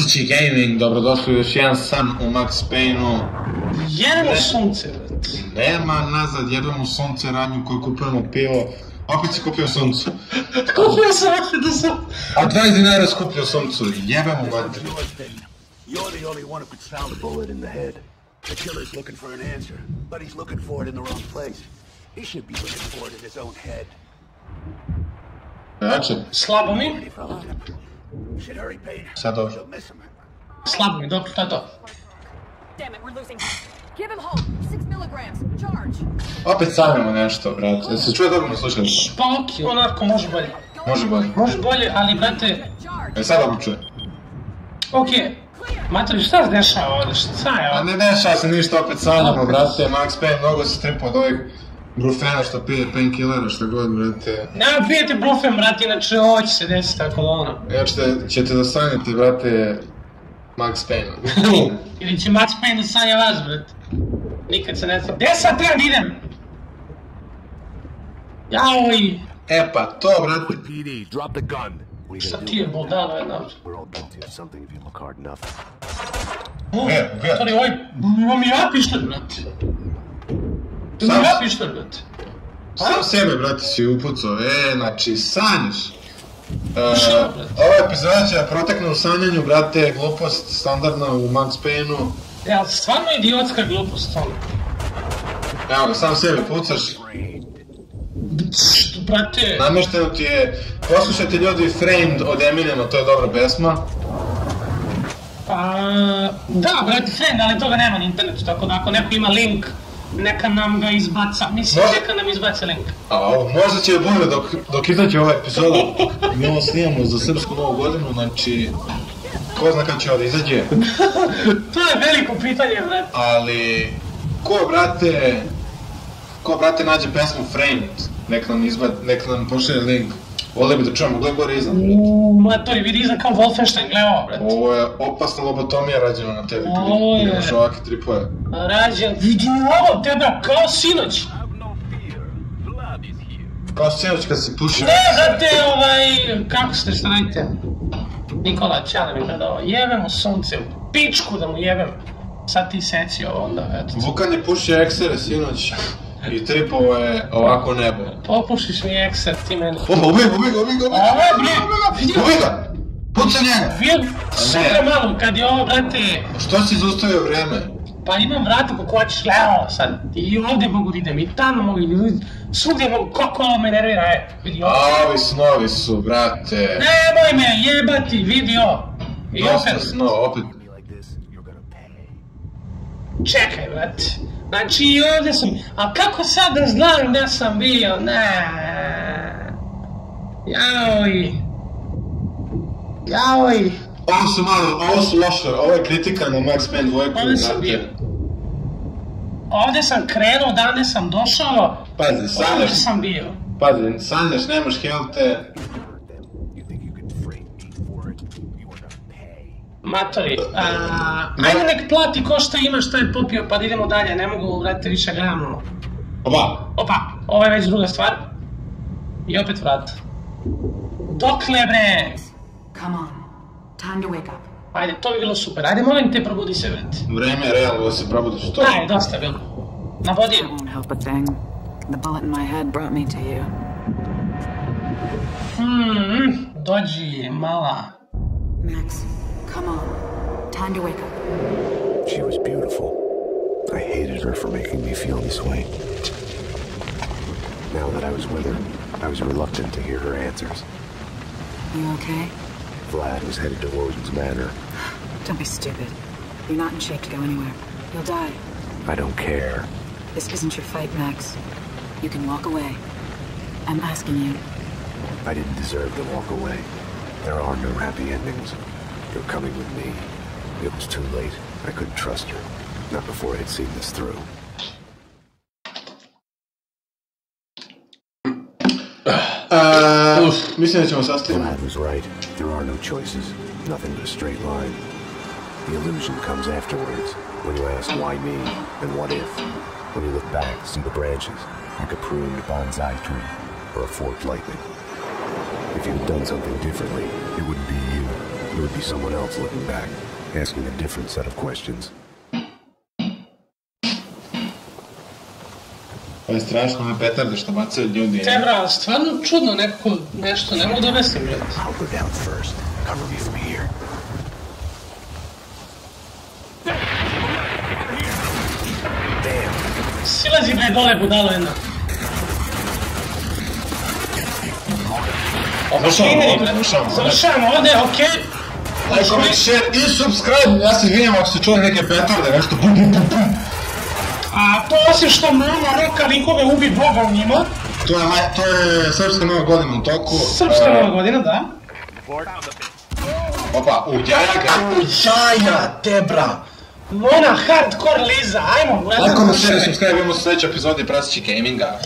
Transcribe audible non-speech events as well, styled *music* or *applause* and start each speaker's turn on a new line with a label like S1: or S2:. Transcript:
S1: Ćosići Gaming, dobrodošli još jedan san u Max Payne-u.
S2: Jebemo sunce.
S1: Nema nazad, jebemo sunce ranju koju kupujemo pivo. Opet si kupio suncu. *laughs*
S2: Kupio sam opet da sam...
S1: A 20 dinara skupio suncu. Jebemo mater.
S3: You're the only one who could sound a bullet in the head. The killer's looking for an answer, but he's looking for it in the wrong place. He should be looking for it in his own head.
S1: Znači,
S2: Slabo mi,
S3: He followed him. Should hurry, Payne.
S1: sad ovo.
S2: Mi, dobro, to je to.
S4: Damn it, we're losing. Give him hope. Six milligrams. Charge.
S1: Opet sanjamo nešto, brate. Jel se čuje dobro na slušalicu?
S2: Pa okej, onako može bolje.
S1: Može bolje.
S2: Može bolje, ali brate.
S1: E sad dobro čuje.
S2: okej. Matori, šta se dešava ovdje? Šta je
S1: A
S2: ovo?
S1: ne dešava se ništa, opet sanjamo, brate. Max Payne mnogo se tripa od ovih brufena što pije painkillera, što god, brate.
S2: Nema pijete brufen, brate, inače ovo će se desiti tako da ono.
S1: Ja ćete, ćete da sanjate, brate, Max Payne. *laughs*
S2: Ili će Max Payne da sanja vas, brate. Nikad se ne zna. Gdje sad treba da idem? Jaoj,
S1: E pa to, brate.
S3: PD, drop the gun.
S2: Šta ti je budala jedna?
S3: We're all guilty of something if you look hard enough.
S2: O,
S1: Gdje, gdje?
S2: Sorry, ovaj, imam i ja pištolj, brate.
S1: Sam-
S2: ja pištolj, brate.
S1: Sam sebe, brate, si upucao. E, znači, sanjaš. E,
S2: Šta, brate?
S1: ova epizoda će da protekne u sanjanju, brate, glupost standardna u Max Payne-u.
S2: E, ali stvarno idiotska glupost, ono.
S1: Evo ga, sam sebe pucaš.
S2: Što, brate,
S1: Namešteno ti je, poslušajte ljudi Framed od Eminema, to je dobra pesma.
S2: pa... Da, brate, friend, ali toga nema na internetu, tako da ako neko ima link, neka nam ga izbaca. Mislim,
S1: Može.
S2: neka nam izbaca link.
S1: A možda će bude dok, dok izađe ova epizoda. Mi ovo snimamo za srpsku novu godinu, znači... Ko zna kad će ovdje izađe. *laughs*
S2: to je veliko pitanje, brate.
S1: Ali, ko, brate, ko, brate, nađe pesmu Framed, nek nam, izba, nek nam pošalje link. Vole bi da čujemo, gledaj gore iznad, brate.
S2: Matori, vidi izgleda kao Wolfenstein, gledao, brate.
S1: Ovo je opasna lobotomija rađena na tebi,
S2: Ovo je.
S1: imaš ovakve tripove.
S2: Rađen, vidi ovo, tebe, kao sinoć.
S1: Kao sinoć kad si pušio.
S2: Ne, brate, ovaj, kako ste, šta radite? Nikola Ćale mi gledao, jebemo sunce u pičku da mu jebem. Sad ti seci ovo onda, eto.
S1: Vukan je pušio eksere sinoć i tripovo je ovako nebo.
S2: Popušiš mi ekser, ti meni.
S1: Opa, ubij ubij ubij ubij
S2: je, vidi.
S1: ubij ga! Puca njega!
S2: Vidim, sutra malo, kad je ovo, brate,
S1: Što si zaustavio vreme?
S2: pa imam vrata kako hoćeš, gledao sad. I ovdje mogu da idem, i tamo mogu idem, svugdje mogu, kako ovo me nervira, e, vidi ovo.
S1: A, ovi snovi su, brate.
S2: Nemoj me jebati, vidi ovo. I
S1: Dosta
S2: opet,
S1: sno, opet.
S2: Čekaj, brate. Znači, i ovdje sam, a kako sad da znam gdje sam bio, ne. Jaoj. Jaoj.
S1: Ovo su malo, ovo su loše, ovo je kritika na Max Payne 2.
S2: Ovdje sam bio. Ovdje sam krenuo, odavde sam došao,
S1: Pazi,
S2: ovdje
S1: sanjaš,
S2: sam bio.
S1: pazi, sanjaš, nemaš helte.
S3: You think you can frame me for it? You are gonna pay.
S2: Matori, a, ajde nek plati ko šta ima šta je popio pa da idemo dalje, ne mogu vrati više gledamo.
S1: Oba,
S2: Opa, ovo je već druga stvar. I opet vrat. Dokle bre?
S5: Come on. Time to wake up.
S2: Ajde, to bi bilo super. Ajde, molim te, probudi se, vrati.
S1: vreme je realno da se probudiš to.
S2: Ajde, dosta je bilo. Navodi.
S5: I won't help a thing. The bullet in my head brought me to you.
S2: Hmm, dođi, mala.
S5: Max, come on. Time to wake up.
S3: She was beautiful. I hated her for making me feel this way. Now that I was with her, I was reluctant to hear her answers.
S5: You okay?
S3: Vlad was headed to Woden's Manor. *gasps*
S5: Don't be stupid. You're not in shape to go anywhere. You'll die.
S3: I don't care.
S5: This isn't your fight, Max. You can walk away. I'm asking you.
S3: I didn't deserve to walk away. There are no happy endings. You're coming with me. It was too late. I couldn't trust her. Not before I'd seen this through.
S1: Uh, mislim da ćemo sastaviti.
S3: Vlad was right. There are no choices. Nothing but a straight line. The illusion comes afterwards. When you ask why me and what if. When you look back, see the branches, like a pruned bonsai tree or a forked lightning. If you'd done something differently, it wouldn't be you, There would be someone else looking back, asking a different set of questions.
S1: Ovo je strašno, ove petarde što bacaju ljudi.
S2: Te bra, stvarno čudno nekako nešto, ne mogu da vesim, brate.
S3: I'll go down first. Cover me from here.
S2: Silazi bre dole, budalo jedna.
S1: Završavamo ovdje,
S2: okej.
S1: Comment, share i subscribe. Ja se izvinjam ako ste čuli neke petarde, nešto bum bum bum bum.
S2: A to osim što mama roka likove ubi Boga u njima,
S1: To je, to je srpska nova godina u toku.
S2: srpska
S1: E,
S2: nova godina, da.
S1: Opa, u jaja ga. U jaja, debra.
S2: Ona hardcore Liza, ajmo.
S1: Lako na share i subscribe, imamo sljedeću epizodi praseći gaminga.